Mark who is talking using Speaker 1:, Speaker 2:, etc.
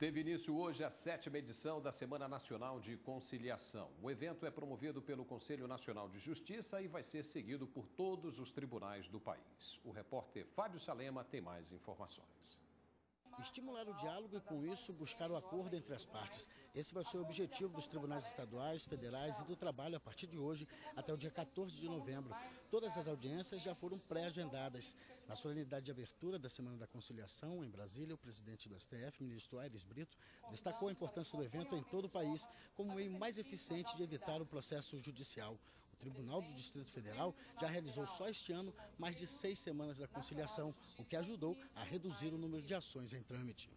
Speaker 1: Teve início hoje a sétima edição da Semana Nacional de Conciliação. O evento é promovido pelo Conselho Nacional de Justiça e vai ser seguido por todos os tribunais do país. O repórter Fábio Salema tem mais informações.
Speaker 2: Estimular o diálogo e, com isso, buscar o acordo entre as partes. Esse vai ser o objetivo dos tribunais estaduais, federais e do trabalho a partir de hoje até o dia 14 de novembro. Todas as audiências já foram pré-agendadas. Na solenidade de abertura da Semana da Conciliação, em Brasília, o presidente do STF, ministro Aires Brito, destacou a importância do evento em todo o país como meio mais eficiente de evitar o processo judicial. Tribunal do Distrito Federal já realizou só este ano mais de seis semanas da conciliação, o que ajudou a reduzir o número de ações em trâmite.